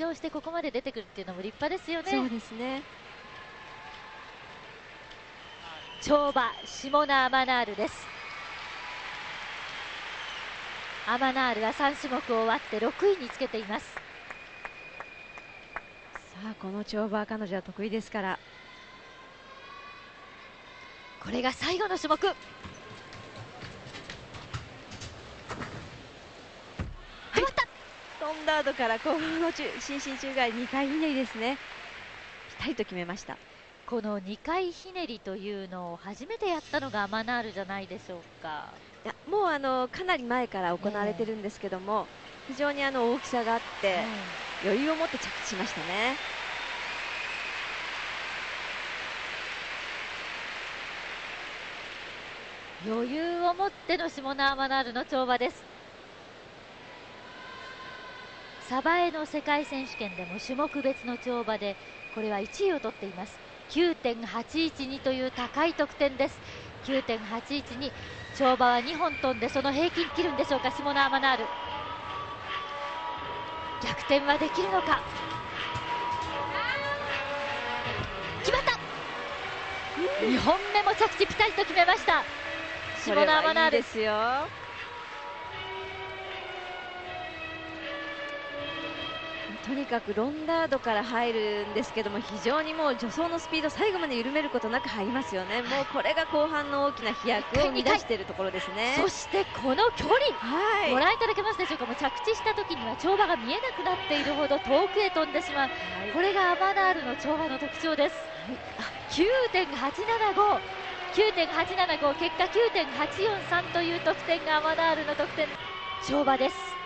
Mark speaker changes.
Speaker 1: 張してここまで出てくるっていうのも立派ですよね。
Speaker 2: そうですね。
Speaker 1: 跳馬シモナ・アマナールです。アマナールは3種目終わって6位につけています。さ
Speaker 2: あこの跳馬彼女は得意ですから。
Speaker 1: これが最後の種目
Speaker 2: ロンダードから後方の伸身宙返り2回ひねりですね。ぴったりと決めました。
Speaker 1: この2回ひねりというのを初めてやったのがアマナールじゃないでしょうか。
Speaker 2: いやもうあのかなり前から行われてるんですけども、非常にあの大きさがあって、余裕を持って着地しましたね。
Speaker 1: 余裕を持ってのシモナー・マナールの跳馬ですサバエの世界選手権でも種目別の跳馬でこれは1位を取っています。9.812という高い得点です。9.812跳馬は2本飛んでその平均切るんでしょうか？シモナー・マナール逆転はできるのか？決まった！2本目も着地ピタリと決めました。シモナー・マナール
Speaker 2: ですよ。とにかくロンダードから入るんですけども非常にもう助走のスピード最後まで緩めることなく入りますよね、もうこれが後半の大きな飛躍を生み出してい。るところですね
Speaker 1: そしてこの距離、はい、ご覧いただけますでしょうか。もう着地した時には跳馬が見えなくなっているほど遠くへ飛んでしまう、はい、これがアマナールの跳馬の特徴です、はい、9.875 9.875結果9.843という得点がアマナールの得点。跳馬です